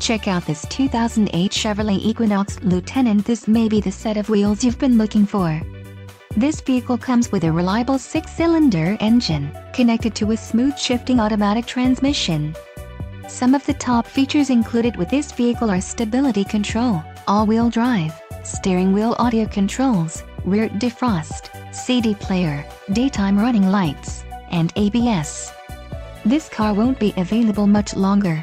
Check out this 2008 Chevrolet Equinox Lieutenant this may be the set of wheels you've been looking for. This vehicle comes with a reliable six-cylinder engine, connected to a smooth shifting automatic transmission. Some of the top features included with this vehicle are stability control, all-wheel drive, steering wheel audio controls, rear defrost, CD player, daytime running lights, and ABS. This car won't be available much longer.